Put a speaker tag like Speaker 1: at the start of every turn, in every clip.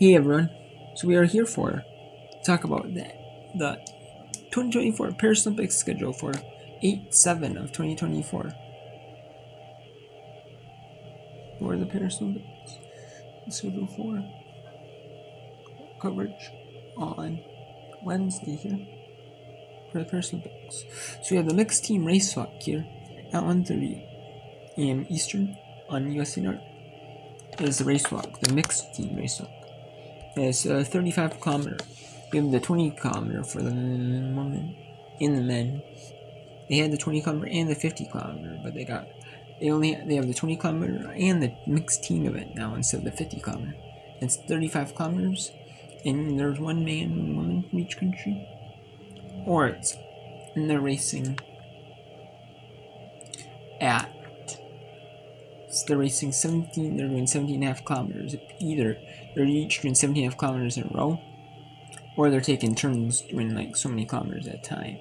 Speaker 1: Hey everyone, so we are here for talk about the, the 2024 Paris schedule for 8-7 of 2024. For the Paris Olympics schedule for coverage on Wednesday here for the Paris Olympics. So we have the mixed team race walk here at 1.30 a.m. Eastern on USA Network. Is the race walk, the mixed team race walk. It's a uh, 35 kilometer. Give have the 20 kilometer for the women and the men. They had the 20 kilometer and the 50 kilometer, but they got they only they have the 20 kilometer and the mixed team event now instead of the 50 kilometer. It's 35 kilometers, and there's one man and woman from each country, or it's and they're racing at they're racing 17 they're doing 17 and a half kilometers either. They're each doing 17 and a half kilometers in a row. Or they're taking turns doing like so many kilometers at a time.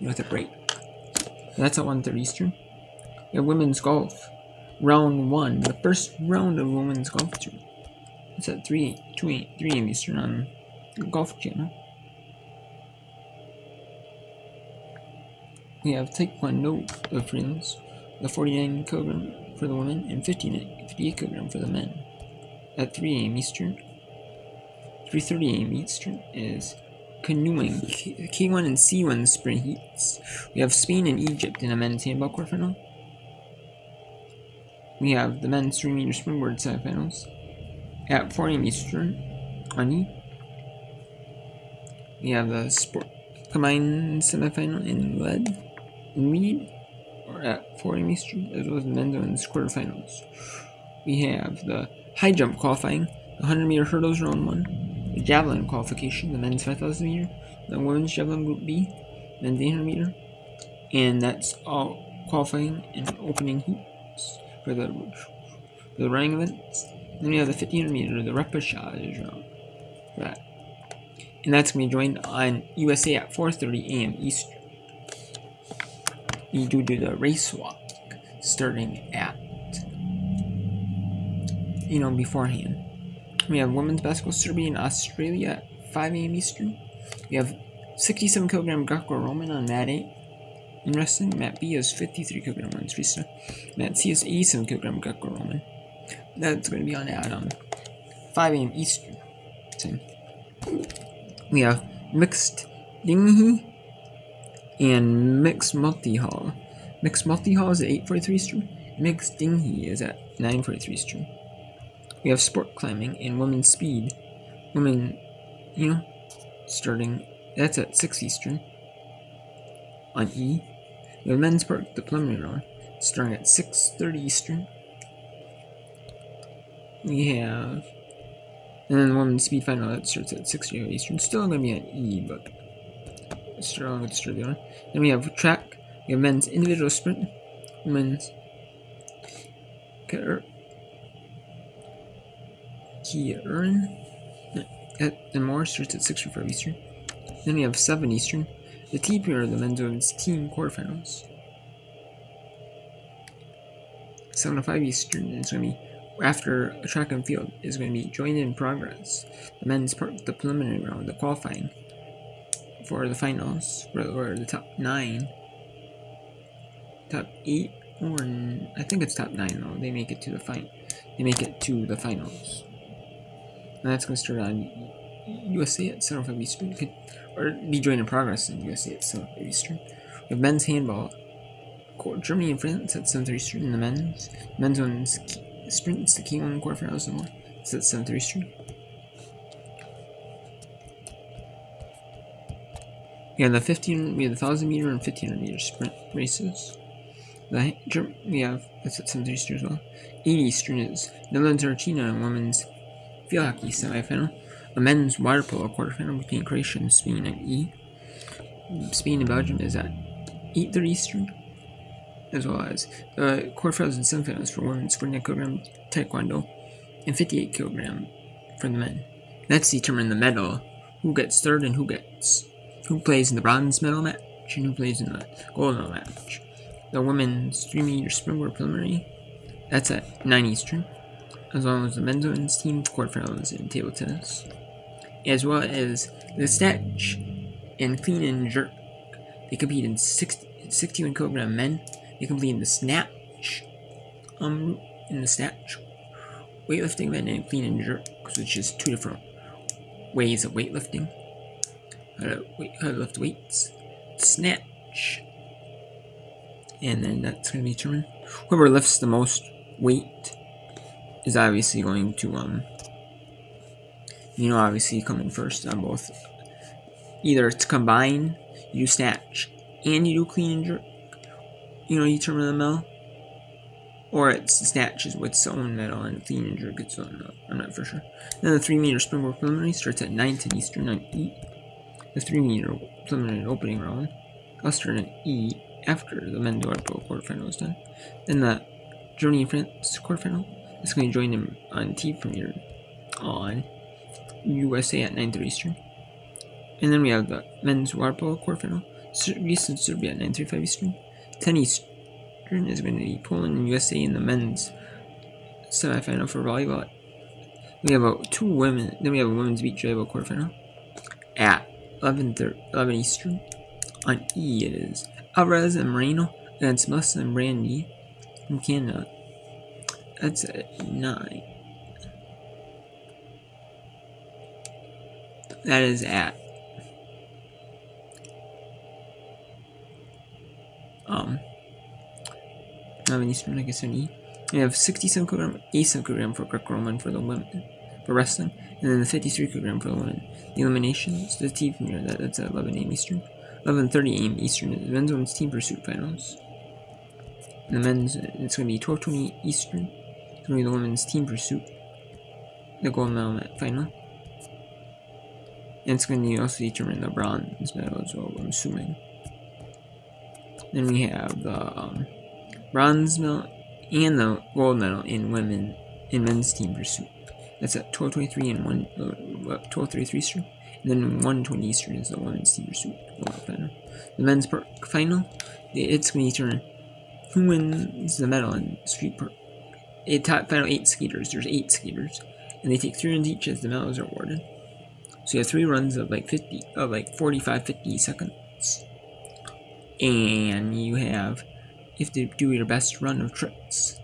Speaker 1: With a break. That's at 1.30 eastern. Have women's golf. Round one. The first round of women's golf tour it's at 3 2 8 3 a.m eastern on golf channel. We have taekwondo friends the 49 kilogram for the women and 59, 58 kilogram for the men. At 3 a.m. Eastern, 3:30 a.m. Eastern is canoeing K1 and C1 sprint heats. We have Spain and Egypt in a men's handball quarterfinal. We have the men's 3 meter springboard semifinals at 4 a.m. Eastern on E. We have the sport combined semifinal in lead in lead at 4 a.m. Eastern, as well as men's women's quarterfinals. We have the high jump qualifying, the 100 meter hurdles round 1, the javelin qualification, the men's 5,000 meter, the women's javelin group B, men's 800 meter, and that's all qualifying and opening heats for the, for the running events. Then we have the 1500 meter, the repechage round for that. And that's going to be joined on USA at 4.30 a.m. Eastern we do do the race walk starting at you know beforehand. We have women's basketball Serbia and Australia at 5 a.m. Eastern. We have 67 kilogram Greco-Roman on mat 8. In wrestling, mat B is 53 kilogram on freestyle. Mat C is 87 kilogram Greco-Roman. That's going to be on at um, 5 a.m. Eastern. Same. We have mixed dinghy and multihull. Mixed multihull is at 843 Street. Mixed dinghy is at 943 Street. We have sport climbing and women's speed. Women, you know, starting, that's at 6 Eastern. On E. We have men's park, the preliminary starting at 6.30 Eastern. We have, and then women's speed final, that starts at 6 Eastern. Still to be on E, but strong with. Then we have track. We have men's individual sprint, women's keirin and more starts at 6 for Eastern. Then we have 7 Eastern. The T period of the men's women's team quarterfinals. 7 to 5 Eastern is going to be after track and field is going to be joined in progress. The men's part the preliminary round, the qualifying for the finals, or the top nine, top eight, or I think it's top nine though. They make it to the fight. They make it to the finals. And that's gonna start on USA at 7 5 Eastern, could, or be joined in progress in USA at 7 5 Eastern. Have men's handball. Germany and France at 7 3 Eastern in the men's. Men's one's sprints, the key one quarterfinals and more. It's at 7 3 Eastern. Yeah, the 15, we have the 1,000 meter and 1500 meter sprint races. The, we have, that's at 7 Eastern as well. 80 Eastern is Netherlands Argentina and women's field hockey semifinal. A men's water polo quarterfinal between Croatia and Spain at E. Spain and Belgium is at 8.30 Eastern. As well as the quarterfinals and semifinals for women's 49 kilogram taekwondo and 58 kilogram for the men. That's determine the medal, who gets third and who gets who plays in the bronze medal match and who plays in the gold medal match. The women's 3 meter springboard preliminary, that's at 9 Eastern. as well as the men's women's team quarterfinals in table tennis, as well as the snatch and clean and jerk. They compete in 60, 61 kilogram men. They compete in the snatch, um, in the snatch, weightlifting men and clean and jerk, which is two different ways of weightlifting. Weight, how to lift weights, snatch, and then that's going to be determined. Whoever lifts the most weight is obviously going to, um, you know, obviously come in first on both. Either it's combine, you snatch, and you do clean and jerk. You know, you determine the medal. Or it's snatches with its own medal and clean and jerk its own medal. I'm not for sure. Then the 3 meter springboard preliminary starts at 9 to Eastern on E. The 3 meter preliminary opening round. At E after the men's Pro quarterfinal is done. Then the Germany and France quarterfinal is going to join them on T premiere on USA at 9:30 Eastern. And then we have the men's water polo quarterfinal, Greece and Serbia at 9:35 Eastern. 10 Eastern is going to be Poland and USA in the men's semifinal for volleyball. We have a two women. Then we have a women's beach volleyball quarterfinal at 11, 11 Eastern. On E, it is Alvarez and Moreno against Melissa and Brandie from Canada. That's a 9. That is at um 11 Eastern, I guess, on E. We have 67 kilogram, 87 kilogram for Greco-Roman for the women, for wrestling, and then the 53 kilogram for the women. The eliminations, the team from here, that, that's at 11 a.m. Eastern. 11:30 a.m. Eastern. is The men's women's team pursuit finals. the men's, it's going to be 12:20 Eastern. It's going to be the women's team pursuit, the gold medal final. And it's going to also determine the bronze medal as well. I'm assuming. Then we have the um, bronze medal and the gold medal in women in men's team pursuit. That's at 12:23 and one uh, 12:33 Eastern. And then 120 Eastern is the women's team pursuit. The men's park final, it's going to determine who wins the medal in street park. It top final eight skaters. There's eight skaters, and they take three runs each as the medals are awarded. So you have three runs of like 50, of like 45, 50 seconds, and you have if they do your best run of tricks.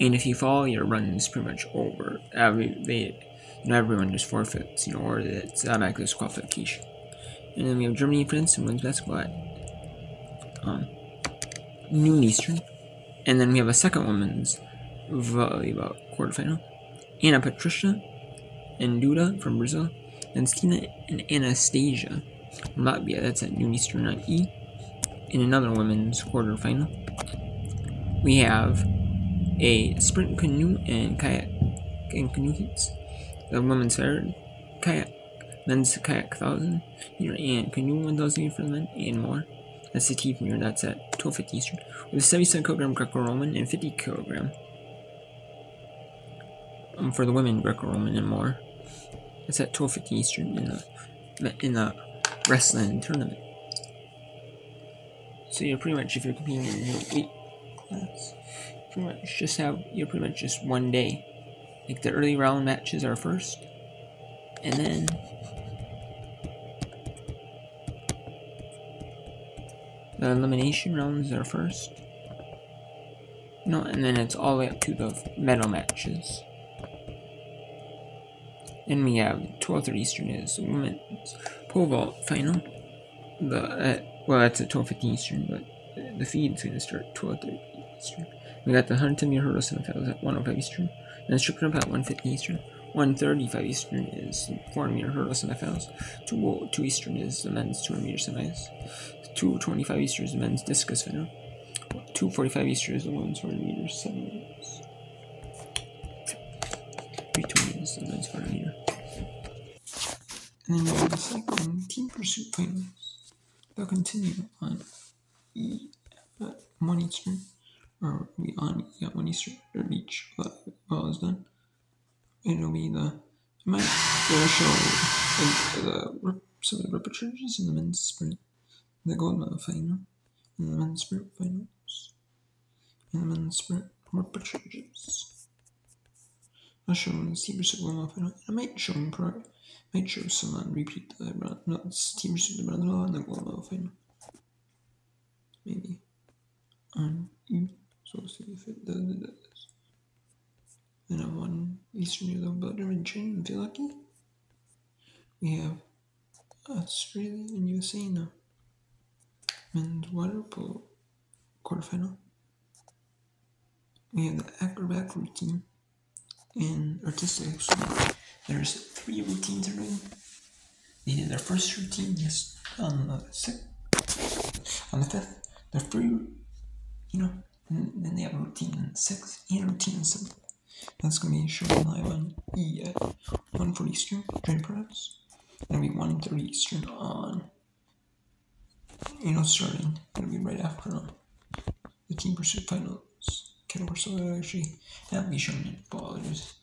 Speaker 1: And if you fall, your run is pretty much over. Every they you know, everyone just forfeits, you know, or it's automatically disqualification. And then we have Germany France and women's basketball at um, noon Eastern. And then we have a second women's volleyball quarterfinal. Ana Patricia and Duda from Brazil. And Stina and Anastasia from Latvia. That's at noon Eastern on E. In another women's quarterfinal, we have a sprint canoe and kayak and canoe heats the women's third, kayak, men's kayak 1000, your and canoe 1000 for the men, and more. That's the T from that's at 1250 Eastern. With a 77 kilogram Greco Roman and 50 kilogram um, for the women Greco Roman and more. That's at 1250 Eastern in the, in the wrestling tournament. So you're pretty much, if you're competing in your weight class, pretty much just have, you're pretty much just one day like the early round matches are first, and then the elimination rounds are first. No, and then it's all the way up to the medal matches. Then we have 12:30 Eastern is women's pole vault final. The uh, well, that's at 12:15 Eastern, but the feed's gonna start 12:30 Eastern. We got the 110 meter hurdle semifinals at 105 Eastern. Then strip jump at 150 Eastern. 135 Eastern is 400 meter hurdle semifinals. 2, 2 Eastern is the men's 200 meter semis. 225 Eastern is the men's discus final. 245 Eastern is the women's 400 meter semis. 320 is the men's 400 meter. And then we have the second team pursuit finals. They'll continue on E at 1 Eastern or we on got one Easter or each well is done. It'll be the it might it'll show the, some of the repetitions in the men's sprint, the gold medal final, in the men's sprint finals, in the men's sprint repetitions. I'll show them the Team Pursuit Global Final. I might show them pro. Might show someone repeat the run. not it's Team Pursuit the Bronze and the Global Final. Maybe. On you. So see if it does it does. Then I won Eastern Yellow Butter and Chain and feel lucky. We have Australia and USA now. Men's water polo quarterfinal. We have the acrobat routine and artistic swimming. There's three routines doing. They did their first routine yes on the sixth, on the fifth. They're free, you know. And then they have routine in sixth and routine 7. That's gonna be shown live on E at 1:40 Eastern, Train Press. It'll be 1:30 Eastern on. You know, starting. It'll be right after um, the Team Pursuit finals. Kettle so actually that'll be shown in apologies.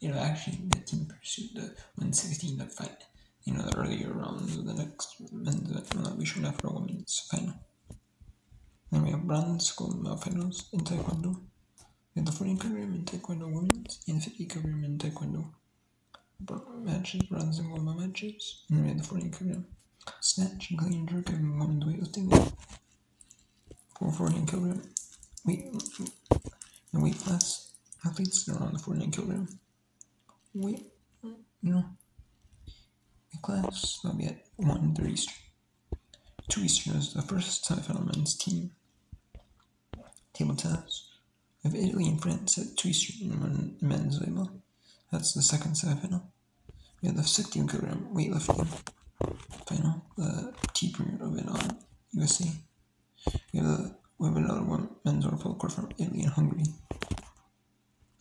Speaker 1: It'll actually the Team Pursuit the 116 the fight. You know, the earlier rounds of the next men's event will not be shown after a women's final. We have bronze gold finals in Taekwondo. We have the 40 kilogram in Taekwondo women's and 50 kilogram in Taekwondo matches, bronze and gold matches. And we the 40 kilogram snatch and clean jerk and women's weightlifting. For 40 kilogram weight, the weight class athletes are on the 49 kilogram weight, you know, weight class. Be at 130 Eastern. Two Eastern is the first semifinal men's team tennis. We have Italy and France at two Eastern men's label. That's the second semifinal. We have the 16 kilogram weightlifting final, the T premier of it on USA. We have the we have another one men's or full court from Italy and Hungary.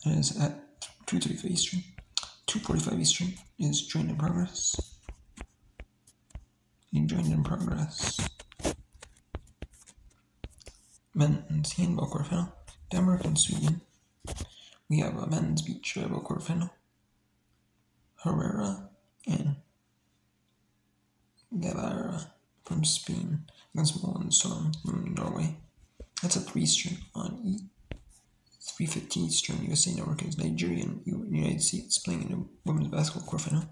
Speaker 1: It is at 2:35 Eastern. 2:45 Eastern is joined in progress. In joined in progress. Men's handball quarterfinal, Denmark and Sweden. We have a men's beach volleyball quarterfinal. Herrera and Gavira er from Spain against Molen from Norway. That's a three string on E. 315 Eastern USA Network is Nigeria and United States playing in the women's basketball quarterfinal.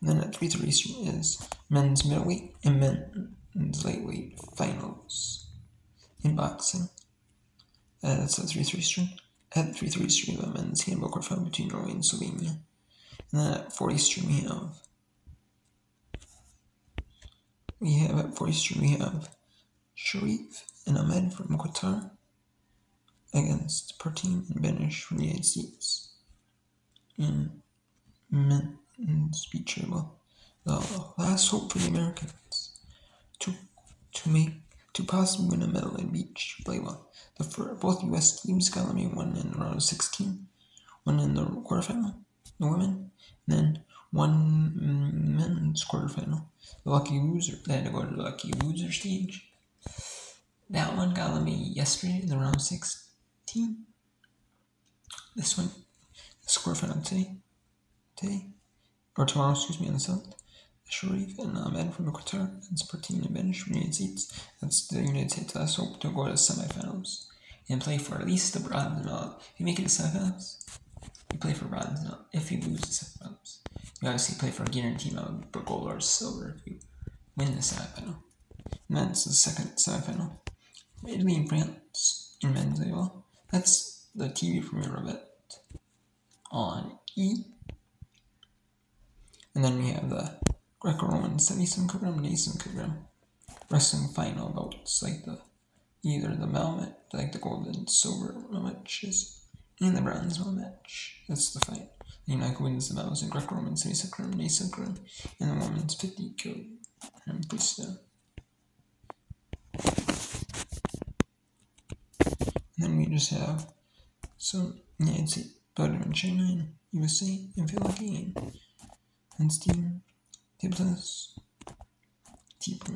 Speaker 1: And then at 330 Eastern is men's middleweight and men's lightweight finals in boxing. Uh, that's at 330 Eastern. At 330 Eastern, we have a men's handball quarterfinal between Norway and Slovenia. And then at 40 Eastern, we have we have at 40 Eastern, we have Cherif and Ahmed from Qatar against Partain and Benesch from the United States. In men's beach table, the last hope for the Americans to to make to possibly win a medal in beach volleyball. The first, both U.S. teams got eliminated one in round 16, one in the quarterfinal, the women, and then one men's quarterfinal. The lucky loser, they had to go to the lucky loser stage. That one got eliminated yesterday in the round 16. This one, the quarterfinal today, today, or tomorrow, excuse me, on the 7th. Cherif and Ahmed from Qatar and Sporting Benesch from the United States. That's the United States last hope to go to the semifinals and play for at least the bronze medal. If you make it to semifinals, you play for bronze medal. If you lose the semifinals, you obviously play for a guaranteed medal gold or silver if you win the semifinal. And that's the second semifinal. Italy and France in men's. That's the TV premiere of it on E. And then we have the Greco-Roman 77 kilogram, 87 kilogram wrestling final bouts, like the either the medal match, like the gold and silver matches, and the bronze medal match. That's the fight. The United wins the medals in Greco-Roman 77 kilogram, 87 kilogram, and the women's 50 kilogram freestyle. And then we just have some Nancy, Belgium, and China, and USA, and Philippines, and Steam. Tiblan. tipo